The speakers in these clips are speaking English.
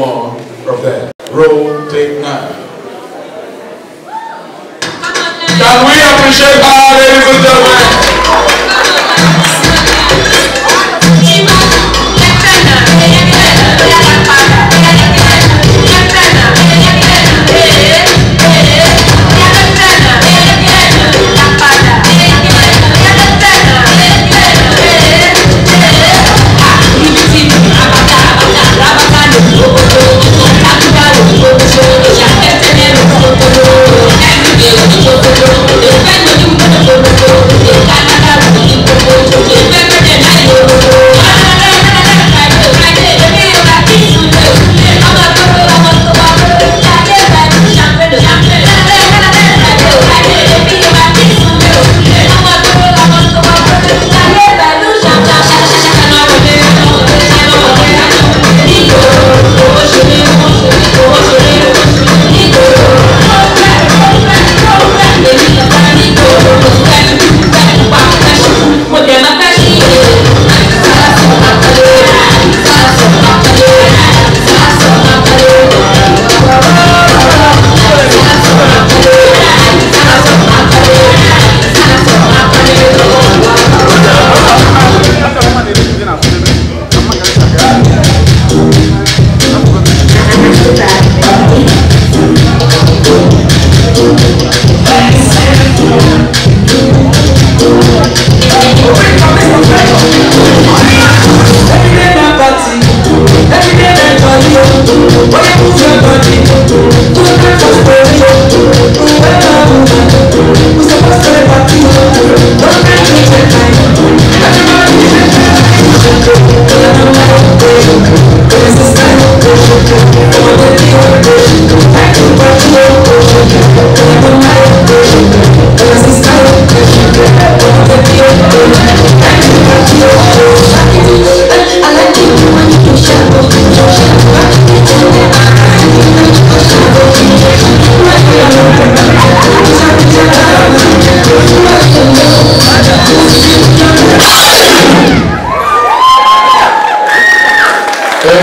More from there. Roll tape nine. Can we appreciate her, ladies and gentlemen?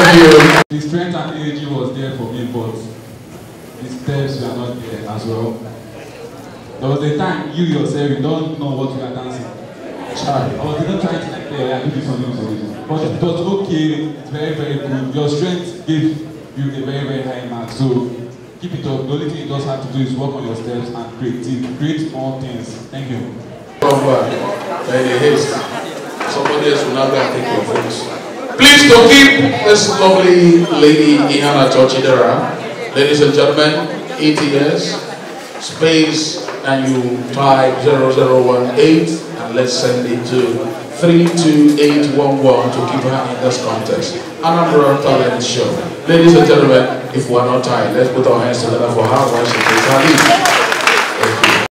Thank you. The strength and energy was there for me, but the steps were not there as well. There was a time you yourself you don't know what you are dancing. Child. I was even trying to like, yeah, I do something for you. But it was okay, it's very, very good. Your strength gave you a very, very high mark. So keep it up. The only thing you just have to do is work on your steps and create create more things. Thank you. Come back. By the haste. Somebody else will now go and take your votes. Please to keep this lovely lady Iheanacho Chidera. Ladies and gentlemen, ETS, space, and you type 0018 and let's send it to 32811 to keep her in this contest. Anambra Talent Show. Ladies and gentlemen, if we're not tired, let's put our hands together for her while she takes her lead.